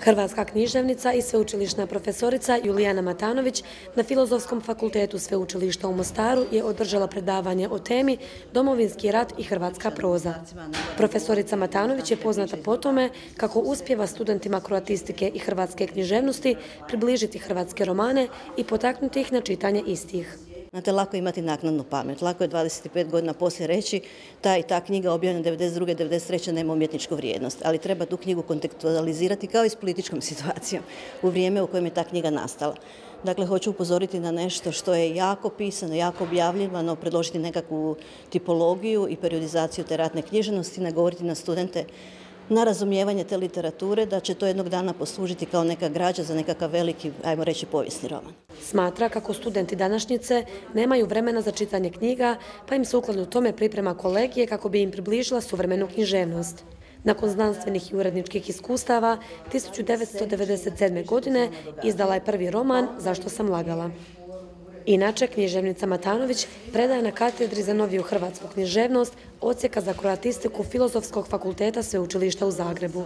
Hrvatska književnica i sveučilišna profesorica Julijana Matanović na Filozofskom fakultetu Sveučilišta u Mostaru je održala predavanje o temi Domovinski rat i hrvatska proza. Profesorica Matanović je poznata po tome kako uspjeva studentima kroatistike i hrvatske književnosti približiti hrvatske romane i potaknuti ih na čitanje istih. Znate, lako imati naknadnu pamet, lako je 25 godina poslije reći ta i ta knjiga objavljena 92. 93. nema umjetničku vrijednost, ali treba tu knjigu kontekstualizirati kao i s političkom situacijom u vrijeme u kojem je ta knjiga nastala. Dakle, hoću upozoriti na nešto što je jako pisano, jako objavljivano, predložiti nekakvu tipologiju i periodizaciju te ratne književnosti, nagovoriti na studente na razumijevanje te literature, da će to jednog dana poslužiti kao neka građa za nekakav veliki, ajmo reći, povijesni roman. Smatra kako studenti današnjice nemaju vremena za čitanje knjiga, pa im sukladno tome priprema kolegije kako bi im približila suvremenu književnost. Nakon znanstvenih i uredničkih iskustava, 1997. godine izdala je prvi roman Zašto sam lagala. Inače, književnica Matanović predaje na katedri za noviju hrvatsku književnost odsjeka za kroatistiku Filozofskog fakulteta Sveučilišta u Zagrebu.